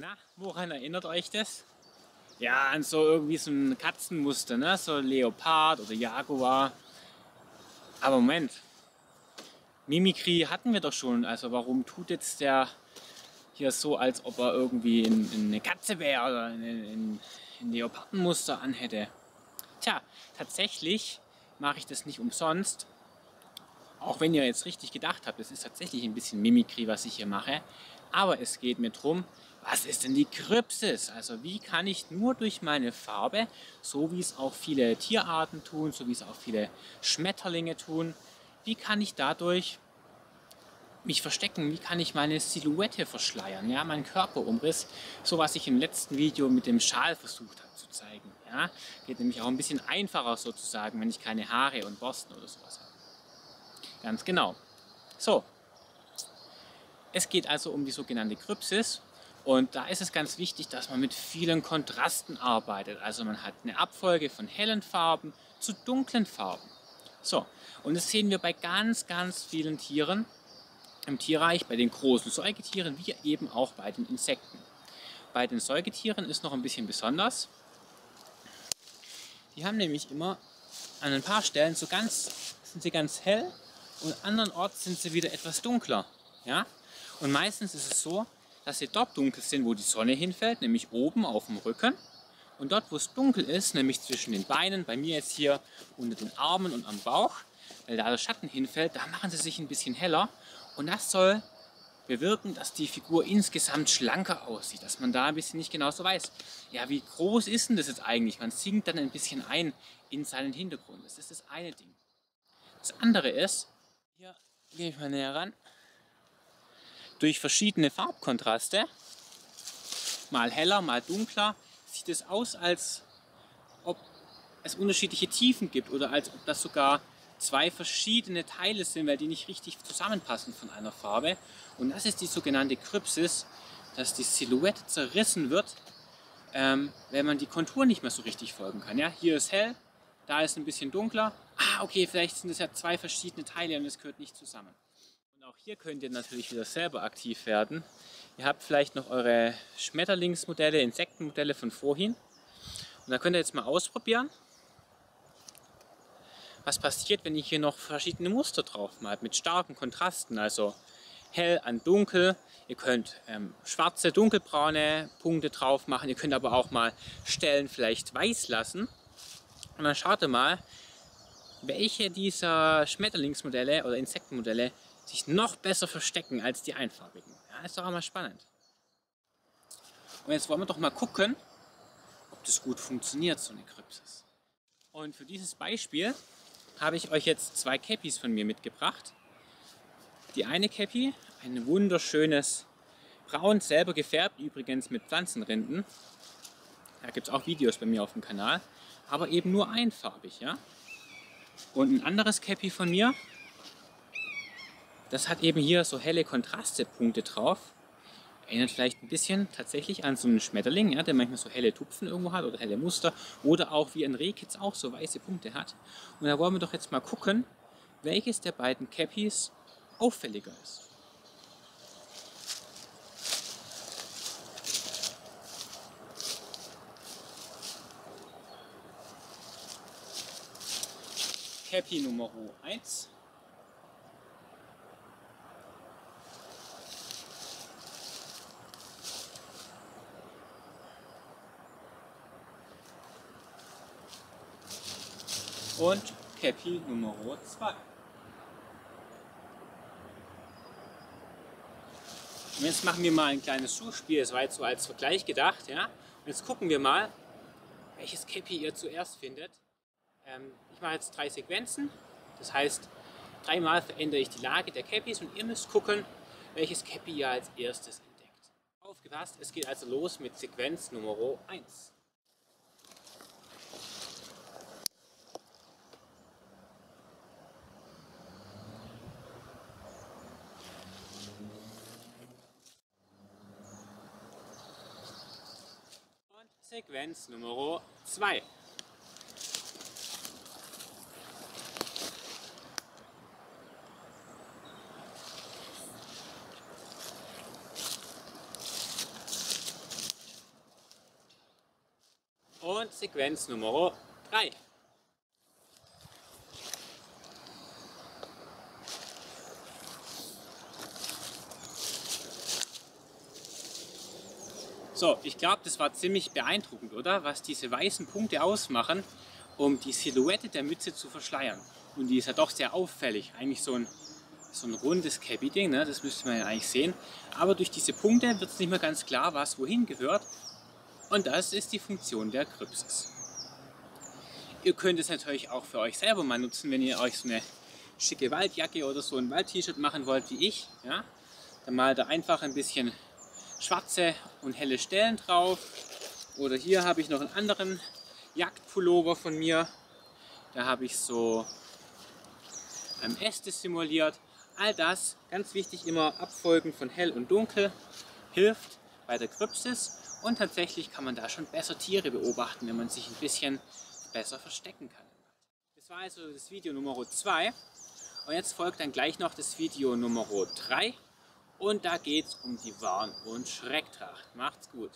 Na, woran erinnert euch das? Ja, an so irgendwie so ein Katzenmuster, ne? So Leopard oder Jaguar. Aber Moment. Mimikry hatten wir doch schon. Also warum tut jetzt der hier so, als ob er irgendwie in, in eine Katze wäre oder in, in, in Leopardenmuster anhätte? Tja, tatsächlich mache ich das nicht umsonst. Auch wenn ihr jetzt richtig gedacht habt, es ist tatsächlich ein bisschen Mimikry, was ich hier mache. Aber es geht mir darum, was ist denn die Krypsis? Also wie kann ich nur durch meine Farbe, so wie es auch viele Tierarten tun, so wie es auch viele Schmetterlinge tun, wie kann ich dadurch mich verstecken? Wie kann ich meine Silhouette verschleiern? Ja, meinen Körperumriss, so was ich im letzten Video mit dem Schal versucht habe zu zeigen. Ja, geht nämlich auch ein bisschen einfacher sozusagen, wenn ich keine Haare und Borsten oder sowas habe. Ganz genau. So, es geht also um die sogenannte Krypsis und da ist es ganz wichtig, dass man mit vielen Kontrasten arbeitet. Also man hat eine Abfolge von hellen Farben zu dunklen Farben. So, und das sehen wir bei ganz, ganz vielen Tieren im Tierreich, bei den großen Säugetieren, wie eben auch bei den Insekten. Bei den Säugetieren ist noch ein bisschen besonders. Die haben nämlich immer an ein paar Stellen so ganz, sind sie ganz hell und andernorts sind sie wieder etwas dunkler. Ja? Und meistens ist es so, dass sie dort dunkel sind, wo die Sonne hinfällt, nämlich oben auf dem Rücken. Und dort, wo es dunkel ist, nämlich zwischen den Beinen, bei mir jetzt hier unter den Armen und am Bauch, weil da der Schatten hinfällt, da machen sie sich ein bisschen heller. Und das soll bewirken, dass die Figur insgesamt schlanker aussieht, dass man da ein bisschen nicht genau so weiß, ja, wie groß ist denn das jetzt eigentlich? Man sinkt dann ein bisschen ein in seinen Hintergrund. Das ist das eine Ding. Das andere ist, hier gehe ich mal näher ran, durch verschiedene Farbkontraste, mal heller, mal dunkler, sieht es aus, als ob es unterschiedliche Tiefen gibt oder als ob das sogar zwei verschiedene Teile sind, weil die nicht richtig zusammenpassen von einer Farbe. Und das ist die sogenannte Krypsis, dass die Silhouette zerrissen wird, ähm, wenn man die Kontur nicht mehr so richtig folgen kann. Ja, hier ist hell, da ist ein bisschen dunkler. Ah, okay, vielleicht sind es ja zwei verschiedene Teile und es gehört nicht zusammen. Auch hier könnt ihr natürlich wieder selber aktiv werden. Ihr habt vielleicht noch eure Schmetterlingsmodelle, Insektenmodelle von vorhin. Und da könnt ihr jetzt mal ausprobieren, was passiert, wenn ihr hier noch verschiedene Muster drauf malt, mit starken Kontrasten, also hell an dunkel. Ihr könnt ähm, schwarze, dunkelbraune Punkte drauf machen. Ihr könnt aber auch mal Stellen vielleicht weiß lassen. Und dann schaut ihr mal, welche dieser Schmetterlingsmodelle oder Insektenmodelle sich noch besser verstecken als die einfarbigen. Ja, ist doch mal spannend. Und jetzt wollen wir doch mal gucken, ob das gut funktioniert, so eine Krypsis. Und für dieses Beispiel habe ich euch jetzt zwei Cappies von mir mitgebracht. Die eine Cappy, ein wunderschönes Braun, selber gefärbt, übrigens mit Pflanzenrinden. Da gibt es auch Videos bei mir auf dem Kanal, aber eben nur einfarbig. ja. Und ein anderes Cappy von mir, das hat eben hier so helle Kontrastepunkte drauf. Erinnert vielleicht ein bisschen tatsächlich an so einen Schmetterling, ja, der manchmal so helle Tupfen irgendwo hat oder helle Muster. Oder auch wie ein Rehkitz auch so weiße Punkte hat. Und da wollen wir doch jetzt mal gucken, welches der beiden Cappies auffälliger ist. Cappy Nummer 1 und Cappy Nummer 2. Und jetzt machen wir mal ein kleines Suchspiel, das war jetzt so als Vergleich gedacht. Ja? Und jetzt gucken wir mal, welches Cappy ihr zuerst findet. Ähm, ich mache jetzt drei Sequenzen, das heißt, dreimal verändere ich die Lage der Cappies und ihr müsst gucken, welches Cappy ihr als erstes entdeckt. Aufgepasst, es geht also los mit Sequenz Nummer 1. Sequenz Nummer 2. Und Sequenz Nummer 3. So, ich glaube, das war ziemlich beeindruckend, oder? Was diese weißen Punkte ausmachen, um die Silhouette der Mütze zu verschleiern. Und die ist ja doch sehr auffällig. Eigentlich so ein, so ein rundes Cappy-Ding, ne? das müsste man ja eigentlich sehen. Aber durch diese Punkte wird es nicht mehr ganz klar, was wohin gehört. Und das ist die Funktion der Krypsis. Ihr könnt es natürlich auch für euch selber mal nutzen, wenn ihr euch so eine schicke Waldjacke oder so ein Wald-T-Shirt machen wollt wie ich. Ja? Dann malt ihr einfach ein bisschen schwarze und helle Stellen drauf. Oder hier habe ich noch einen anderen Jagdpullover von mir. Da habe ich so ähm, Äste simuliert. All das, ganz wichtig, immer abfolgen von hell und dunkel, hilft bei der Krypsis. Und tatsächlich kann man da schon besser Tiere beobachten, wenn man sich ein bisschen besser verstecken kann. Das war also das Video Nummer 2. Und jetzt folgt dann gleich noch das Video Nummer 3. Und da geht es um die Warn- und Schrecktracht. Macht's gut!